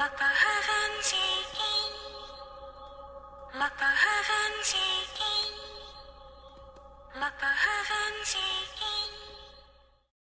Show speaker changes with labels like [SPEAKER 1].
[SPEAKER 1] Let the heavens see. Let the heavens see. Let the heavens see.